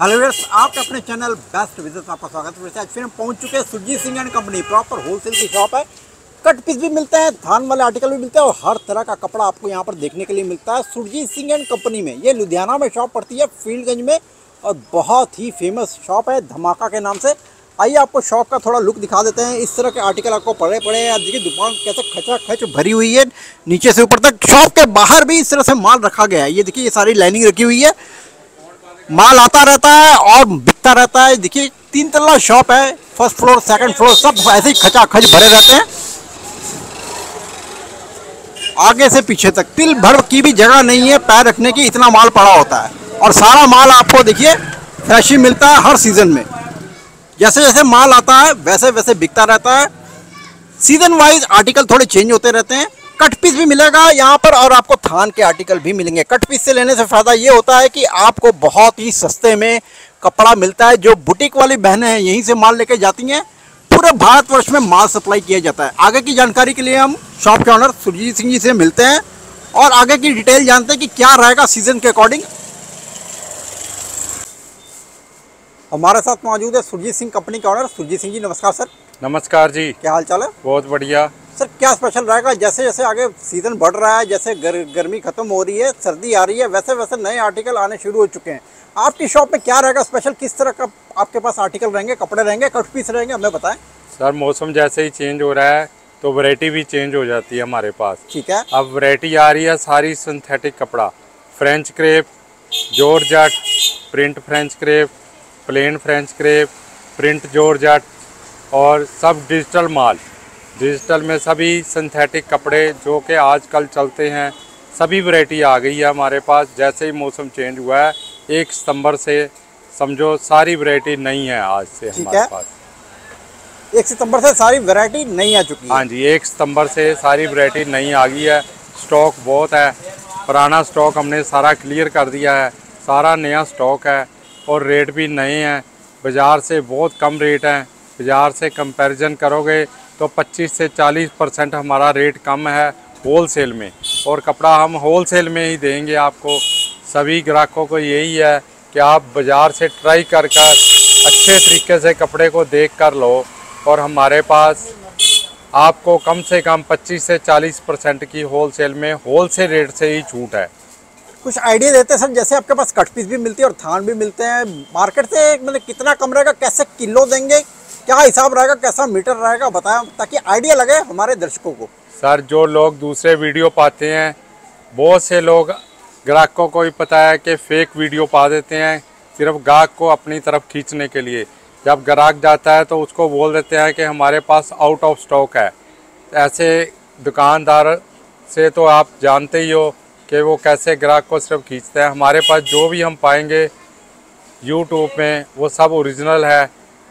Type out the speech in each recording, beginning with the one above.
Hello viewers, आपके अपने channel best business आपका स्वागत है। आज फिर हम पहुँच चुके हैं Surjit Singh and company proper wholesale की शॉप है। कट पीस भी मिलते हैं, धान वाले आर्टिकल भी मिलते हैं और हर तरह का कपड़ा आपको यहाँ पर देखने के लिए मिलता है। सुरजीत सिंह एंड कंपनी में, ये लुधियाना में शॉप पड़ती है फील्डगंज में, और बहुत ही फ़ेमस शॉप है धमाका के नाम से। आइए आपको शॉप का थोड़ा लुक दिखा देते हैं। इस तरह के आर्टिकल आपको पड़े पड़े हैं। देखिए, दुकान कैसे खचा खच भरी हुई है, नीचे से ऊपर तक। शॉप के बाहर भी इस तरह से माल रखा गया है। ये देखिए, ये सारी लाइनिंग रखी हुई है। माल आता रहता है और बिकता रहता है। देखिए, तीन तल्ला शॉप है फ़र्स्ट फ्लोर सेकंड फ्लोर सब ऐसे ही खचा खच भरे रहते हैं। आगे से पीछे तक, तिल भर की भी जगह नहीं है, पैर रखने की इतना माल पड़ा होता है। और सारा माल आपको देखिए फ्रेश ही मिलता है हर सीज़न में। जैसे जैसे माल आता है, वैसे वैसे बिकता रहता है। सीज़न वाइज आर्टिकल थोड़े चेंज होते रहते हैं। कट पीस भी मिलेगा यहाँ पर और आपको थान के आर्टिकल भी मिलेंगे। कट पीस से लेने से फ़ायदा ये होता है कि आपको बहुत ही सस्ते में कपड़ा मिलता है जो बुटीक वाली बहनें हैं यहीं से माल लेके जाती हैं। पूरे भारतवर्ष में माल सप्लाई किया जाता है। आगे की जानकारी के लिए हम शॉप के ऑनर सुरजीत सिंह जी से मिलते हैं और आगे की डिटेल जानते हैं कि क्या रहेगा सीज़न के अकॉर्डिंग। हमारे साथ मौजूद है सुरजीत सिंह कंपनी के ऑनर। सुरजीत सिंह जी नमस्कार सर। नमस्कार जी। क्या हाल चाल है? बहुत बढ़िया। सर क्या स्पेशल रहेगा? जैसे जैसे आगे सीज़न बढ़ रहा है जैसे गर, गर्मी खत्म हो रही है सर्दी आ रही है वैसे वैसे नए आर्टिकल आने शुरू हो चुके हैं। आपकी शॉप में क्या रहेगा स्पेशल किस तरह का आपके पास आर्टिकल रहेंगे कपड़े रहेंगे कट पीस रहेंगे हमें बताएँ। सर मौसम जैसे ही चेंज हो रहा है तो वैरायटी भी चेंज हो जाती है हमारे पास। ठीक है। अब वैरायटी आ रही है सारी सिंथेटिक कपड़ा। French crepe georgette print French crepe plain French crepe print georgette और सब डिजिटल माल। डिजिटल में सभी सिंथेटिक कपड़े जो कि आजकल चलते हैं सभी वैरायटी आ गई है हमारे पास। जैसे ही मौसम चेंज हुआ है एक सितंबर से समझो सारी वैरायटी नहीं है आज से हमारे। पास। एक सितंबर से सारी वैरायटी नहीं आ चुकी हाँ। जी एक सितंबर से सारी वैरायटी नहीं आ गई है। स्टॉक बहुत है। पुराना स्टॉक हमने सारा क्लियर कर दिया है। सारा नया स्टॉक है और रेट भी नए हैं। बाज़ार से बहुत कम रेट हैं। बाज़ार से कंपैरिजन करोगे तो 25 से 40 परसेंट हमारा रेट कम है होल सेल में। और कपड़ा हम होल सेल में ही देंगे आपको। सभी ग्राहकों को यही है कि आप बाज़ार से ट्राई कर कर अच्छे तरीके से कपड़े को देख कर लो। और हमारे पास आपको कम से कम 25 से 40 परसेंट की होलसेल में होलसेल रेट से ही छूट है। कुछ आइडिया देते हैं सर? जैसे आपके पास कट पीस भी मिलती है और थान भी मिलते हैं। मार्केट से मतलब कितना कम रहेगा? कैसे किलो देंगे? क्या हिसाब रहेगा, कैसा मीटर रहेगा, बताएँ ताकि आइडिया लगे हमारे दर्शकों को। सर, जो लोग दूसरे वीडियो पाते हैं, बहुत से लोग ग्राहकों को भी पता है कि फेक वीडियो पा देते हैं, सिर्फ़ ग्राहक को अपनी तरफ़ खींचने के लिए। जब ग्राहक जाता है तो उसको बोल देते हैं कि हमारे पास आउट ऑफ़ स्टॉक है। ऐसे दुकानदार से तो आप जानते ही हो कि वो कैसे ग्राहक को सिर्फ़ खींचते हैं। हमारे पास जो भी हम पाएँगे यूट्यूब में वो सब ओरिजिनल है।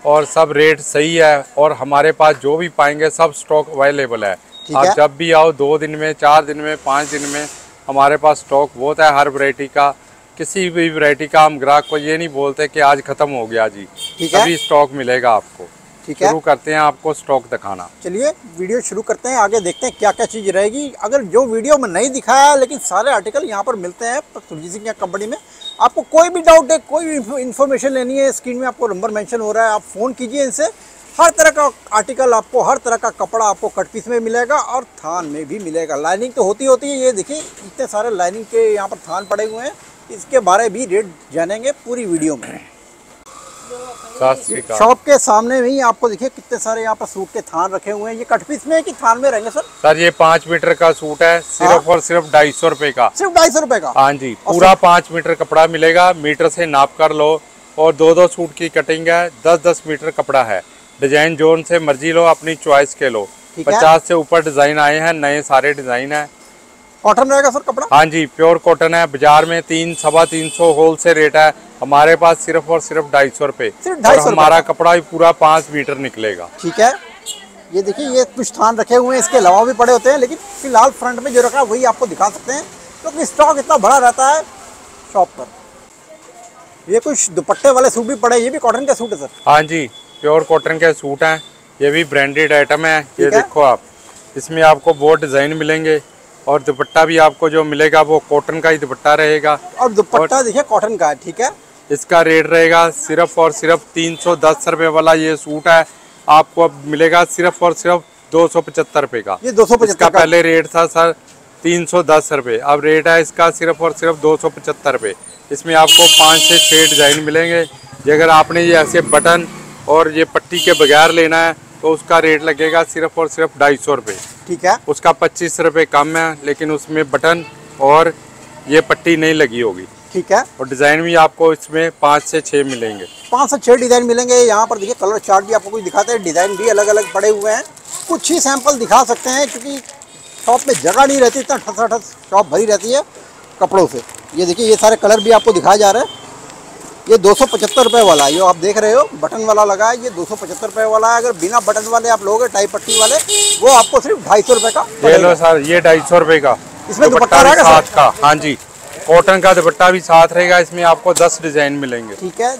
और सब रेट सही है और हमारे पास जो भी पाएँगे सब स्टॉक अवेलेबल है। आप है। जब भी आओ दो दिन में चार दिन में पाँच दिन में हमारे पास स्टॉक बहुत है हर वैरायटी का। किसी भी वरायटी का हम ग्राहक को ये नहीं बोलते कि आज ख़त्म हो गया जी। अभी सभी स्टॉक मिलेगा आपको। ठीक है। शुरू करते हैं आपको स्टॉक दिखाना। चलिए वीडियो शुरू करते हैं आगे देखते हैं क्या क्या चीज़ रहेगी। अगर जो वीडियो में नहीं दिखाया लेकिन सारे आर्टिकल यहाँ पर मिलते हैं सुरजीत सिंह कंपनी में। आपको कोई भी डाउट है कोई भी इन्फॉर्मेशन लेनी है स्क्रीन में आपको नंबर मेंशन हो रहा है आप फ़ोन कीजिए इनसे। हर तरह का आर्टिकल आपको हर तरह का कपड़ा आपको कट पीस में मिलेगा और थान में भी मिलेगा। लाइनिंग तो होती होती है ये देखिए इतने सारे लाइनिंग के यहाँ पर थान पड़े हुए हैं। इसके बारे भी रेट जानेंगे पूरी वीडियो में। शॉप के सामने ही आपको देखिए कितने सारे यहाँ पर सूट के थान रखे हुए हैं। ये कट पीस में है कि थान में रहेंगे सर? सर ये पाँच मीटर का सूट है सिर्फ़ और सिर्फ़ ढाई सौ रुपये का। सिर्फ़ ढाई सौ रुपए का? हाँ जी पूरा पाँच मीटर कपड़ा मिलेगा मीटर से नाप कर लो और दो दो सूट की कटिंग है दस दस मीटर कपड़ा है। डिज़ाइन जोन से मर्ज़ी लो अपनी चॉइस के लो। पचास से ऊपर डिज़ाइन आए हैं नए सारे डिज़ाइन है। कॉटन रहेगा सर कपड़ा? हाँ जी प्योर कॉटन है बाज़ार में तीन सवा तीन सौ होल से रेट है। हमारे पास सिर्फ़ और सिर्फ़ ढाई सौ 250 हमारा कपड़ा भी पूरा पाँच मीटर निकलेगा। ठीक है। ये देखिए ये कुछ थान रखे हुए हैं इसके अलावा भी पड़े होते हैं लेकिन फ़िलहाल फ्रंट में जो रखा है वही आपको दिखा सकते हैं। क्योंकि तो स्टॉक इतना बड़ा रहता है शॉप पर। ये कुछ दुपट्टे वाले सूट भी पड़े ये भी कॉटन के सूट है सर। हाँ जी प्योर कॉटन के सूट हैं ये भी ब्रांडेड आइटम है ये देखो आप। इसमें आपको बहुत डिज़ाइन मिलेंगे और दुपट्टा भी आपको जो मिलेगा वो कॉटन का ही दुपट्टा रहेगा। और दुपट्टा देखिए कॉटन का है ठीक है। इसका रेट रहेगा सिर्फ़ और सिर्फ़ तीन सौ दस रुपये वाला ये सूट है। आपको अब मिलेगा सिर्फ़ और सिर्फ़ दो सौ पचहत्तर रुपये का। ये दो सौ इसका पचहत्तर का? पहले रेट था सर तीन सौ दस रुपये अब रेट है इसका सिर्फ़ और सिर्फ़ दो सौ पचहत्तर रुपये इसमें आपको पाँच से छः डिज़ाइन मिलेंगे। ये अगर आपने ये ऐसे बटन और ये पट्टी के बगैर लेना है तो उसका रेट लगेगा सिर्फ़ और सिर्फ़ ढाई सौ रुपये ठीक है। उसका पच्चीस रुपये कम है लेकिन उसमें बटन और ये पट्टी नहीं लगी होगी। ठीक है। और डिज़ाइन भी आपको इसमें पाँच से छः मिलेंगे। पाँच से छः डिज़ाइन मिलेंगे। यहाँ पर देखिए कलर चार्ट भी आपको कुछ दिखाते हैं। डिज़ाइन भी अलग अलग पड़े हुए हैं। कुछ ही सैंपल दिखा सकते हैं क्योंकि शॉप में जगह नहीं रहती इतना ठसा ठस शॉप भरी रहती है कपड़ों से। ये देखिए ये सारे कलर भी आपको दिखाए जा रहे हैं। ये दो सौ पचहत्तर वाला है। ये आप देख रहे हो बटन वाला लगा है। ये दो सौ पचहत्तर वाला है। अगर बिना बटन वाले आप लोगे टाई पट्टी वाले वो आपको सिर्फ़ ढाई सौ रुपये का ये लो सर ये ढाई सौ रुपये का। इसमें दुपट्टा रहेगा साथ का। हाँ जी। कॉटन का दुपट्टा भी साथ रहेगा इसमें आपको दस डिज़ाइन मिलेंगे। ठीक है।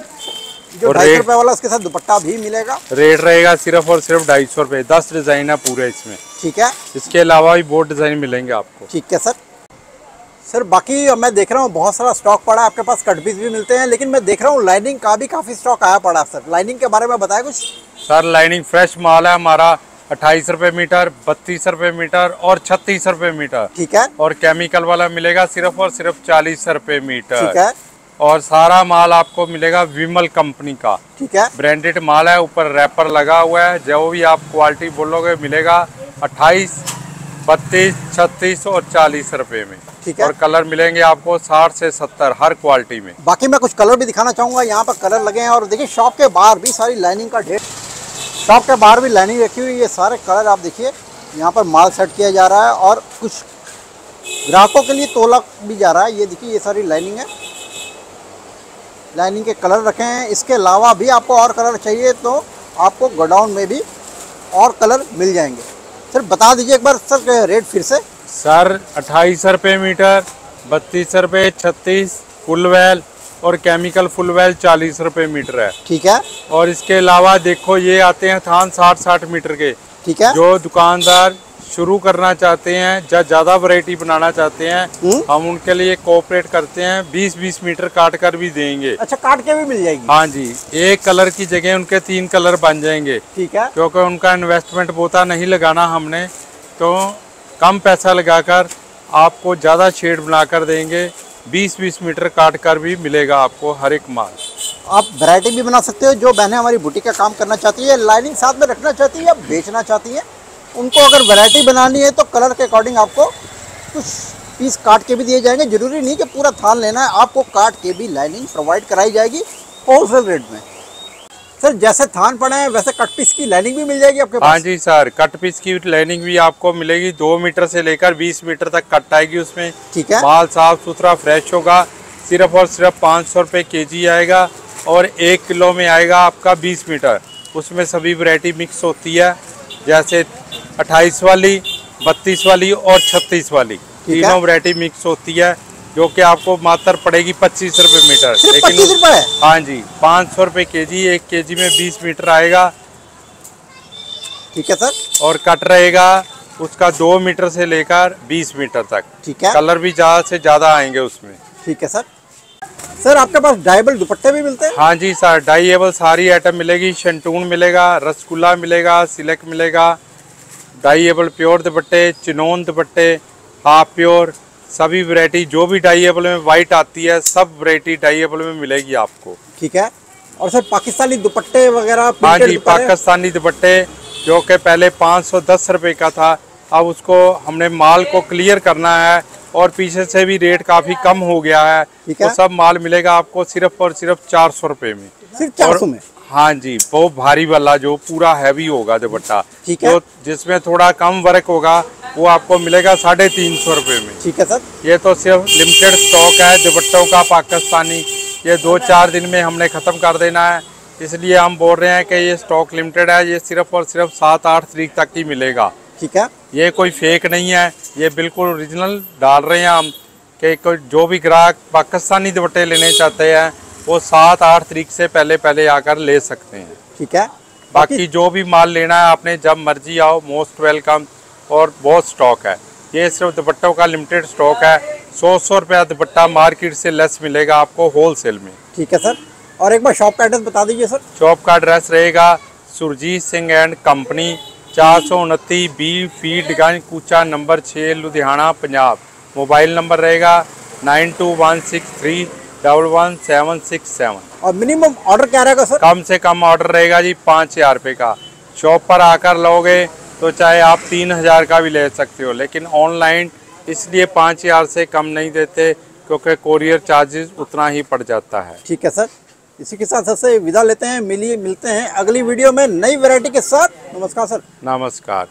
जो ढाई सौ वाला उसके साथ दुपट्टा भी मिलेगा। रेट रहेगा सिर्फ़ और सिर्फ़ ढाई सौ रुपये दस डिज़ाइन है पूरे इसमें। ठीक है। इसके अलावा भी बहुत डिज़ाइन मिलेंगे आपको। ठीक है सर। सर बाकी मैं देख रहा हूँ बहुत सारा स्टॉक पड़ा है आपके पास कट पीस भी मिलते हैं लेकिन मैं देख रहा हूँ लाइनिंग का भी काफ़ी स्टॉक आया पड़ा है सर। लाइनिंग के बारे में बताया कुछ। सर लाइनिंग फ्रेश माल है हमारा अट्ठाईस रुपये मीटर बत्तीस रुपये मीटर और छत्तीस रुपये मीटर। ठीक है। और केमिकल वाला मिलेगा सिर्फ़ और सिर्फ़ चालीस रुपये ठीक मीटर है। और सारा माल आपको मिलेगा विमल कंपनी का। ठीक है। ब्रांडेड माल है ऊपर रैपर लगा हुआ है जो भी आप क्वालिटी बोलोगे मिलेगा अट्ठाईस बत्तीस छत्तीस और चालीस रुपए में। ठीक है। और कलर मिलेंगे आपको साठ से सत्तर हर क्वालिटी में। बाकी मैं कुछ कलर भी दिखाना चाहूँगा यहाँ पर कलर लगे हैं और देखिए शॉप के बाहर भी सारी लाइनिंग का ढेर शॉप के बाहर भी लाइनिंग रखी हुई है, ये सारे कलर आप देखिए। यहाँ पर माल सेट किया जा रहा है और कुछ ग्राहकों के लिए तोला भी जा रहा है। ये देखिए, ये सारी लाइनिंग है। लाइनिंग के कलर रखे हैं। इसके अलावा भी आपको और कलर चाहिए तो आपको गोडाउन में भी और कलर मिल जाएँगे। सर, बता दीजिए एक बार सर रेट फिर से। सर, अट्ठाईस रुपये मीटर, बत्तीस रुपये, छत्तीस, फुल वेल। और केमिकल फुल वेल चालीस रुपये मीटर है। ठीक है। और इसके अलावा देखो ये आते हैं थान साठ साठ मीटर के। ठीक है। जो दुकानदार शुरू करना चाहते हैं या ज़्यादा वैरायटी बनाना चाहते हैं हम्म। हम उनके लिए कोऑपरेट करते हैं। 20-20 मीटर काट कर भी देंगे। अच्छा काट के भी मिल जाएगी? हाँ जी एक कलर की जगह उनके तीन कलर बन जाएँगे। ठीक है। क्योंकि उनका इन्वेस्टमेंट बोता नहीं लगाना हमने तो कम पैसा लगाकर आपको ज़्यादा शेड बनाकर देंगे। 20-20 मीटर काट कर भी मिलेगा आपको हर एक माल। आप वैरायटी भी बना सकते हो, जो बहनें हमारी बुटीक का काम करना चाहती है लाइनिंग साथ में रखना चाहती है या बेचना चाहती है, उनको अगर वैरायटी बनानी है तो कलर के अकॉर्डिंग आपको कुछ पीस काट के भी दिए जाएँगे। ज़रूरी नहीं कि पूरा थान लेना है, आपको काट के भी लाइनिंग प्रोवाइड कराई जाएगी होलसेल रेट में। सर जैसे थान पड़े हैं वैसे कट पीस की लाइनिंग भी मिल जाएगी आपके हाँ जी सर कट पीस की लाइनिंग भी आपको मिलेगी। दो मीटर से लेकर 20 मीटर तक कट आएगी उसमें। ठीक है। माल साफ़ सुथरा फ्रेश होगा। सिर्फ़ और सिर्फ़ पाँच सौ रुपये के जी आएगा और एक किलो में आएगा आपका बीस मीटर। उसमें सभी वैरायटी मिक्स होती है जैसे अट्ठाईस वाली बत्तीस वाली और छत्तीस वाली। तीनों वैरायटी मिक्स होती है। जो कि आपको मात्र पड़ेगी पच्चीस रुपये मीटर। रुपए? है हाँ जी पाँच सौ रुपये के जी एक के जी में बीस मीटर आएगा। ठीक है सर। और कट रहेगा उसका दो मीटर से लेकर बीस मीटर तक। ठीक है। कलर भी ज़्यादा से ज़्यादा आएँगे उसमें। ठीक है सर। सर आपके पास डाइबल दुपट्टे भी मिलते हैं? हाँ जी सर डाइएबल सारी आइटम मिलेगी। शंटून मिलेगा रसगुल्ला मिलेगा सिलक मिलेगा। डाइएबल प्योर दुपट्टे चिनोन दुपट्टे हाफ़ प्योर। सभी वैरायटी जो भी डाइएबल में वाइट आती है सब वैरायटी डाइएबल में मिलेगी आपको। ठीक है? और सर पाकिस्तानी दुपट्टे वगैरह हाँ जी पाकिस्तानी दुपट्टे जो कि पहले पाँच सौ दस रुपये का था अब उसको हमने माल को क्लियर करना है और पीछे से भी रेट काफ़ी कम हो गया है। तो सब माल मिलेगा आपको सिर्फ़ और सिर्फ़ चार सौ रुपये में। सिर्फ़ चार सौ में? हाँ जी बहुत भारी वाला जो पूरा हैवी होगा दुपट्टा। जो जिसमें थोड़ा कम वर्क होगा वो आपको मिलेगा साढ़े तीन सौ रुपये में। ठीक है सर। ये तो सिर्फ़ लिमिटेड स्टॉक है दुपट्टों का पाकिस्तानी। ये दो चार दिन में हमने ख़त्म कर देना है। इसलिए हम बोल रहे हैं कि ये स्टॉक लिमिटेड है ये सिर्फ़ और सिर्फ़ सात आठ तरीक तक ही मिलेगा। ठीक है। ये कोई फेक नहीं है ये बिल्कुल ओरिजिनल डाल रहे हैं हम कि जो भी ग्राहक पाकिस्तानी दुपट्टे लेने चाहते हैं वो सात आठ तारीख से पहले पहले आकर ले सकते हैं। ठीक है। बाकी जो भी माल लेना है आपने जब मर्ज़ी आओ मोस्ट वेलकम और बहुत स्टॉक है। ये सिर्फ़ दुपट्टों का लिमिटेड स्टॉक है। सौ सौ रुपया दुपट्टा मार्केट से लेस मिलेगा आपको होलसेल में। ठीक है सर। और एक बार शॉप का एड्रेस बता दीजिए सर। शॉप का एड्रेस रहेगा सुरजीत सिंह एंड कंपनी चार सौ उनतीस बी फील्डगंज कूचा नंबर छः लुधियाना पंजाब। मोबाइल नंबर रहेगा nine two one six three double one seven six seven. और मिनिमम ऑर्डर क्या रहेगा सर? कम से कम ऑर्डर रहेगा जी पाँच हज़ार रुपये का। शॉप पर आकर लोगे तो चाहे आप तीन हज़ार का भी ले सकते हो लेकिन ऑनलाइन इसलिए पाँच हज़ार से कम नहीं देते क्योंकि कोरियर चार्जेस उतना ही पड़ जाता है। ठीक है सर। इसी के साथ सबसे विदा लेते हैं मिलिए मिलते हैं अगली वीडियो में नई वैरायटी के साथ। नमस्कार सर। नमस्कार